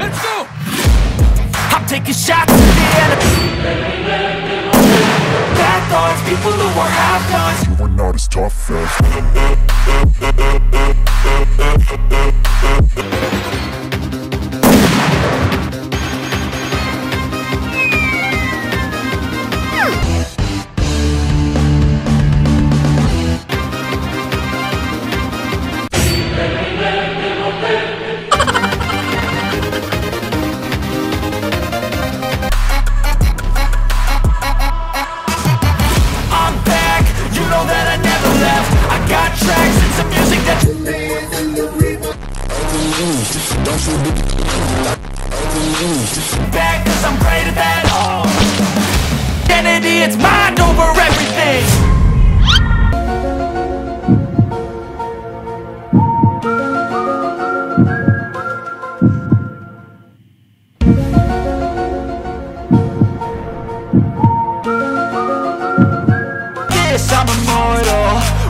Let's go! I'm taking shots at the enemy Bad thoughts, people who are half-nots You are not as tough as tracks. And some music that just don't you be Back cause I'm greater than all. Identity, it's mind over everything. Yes, I'm immortal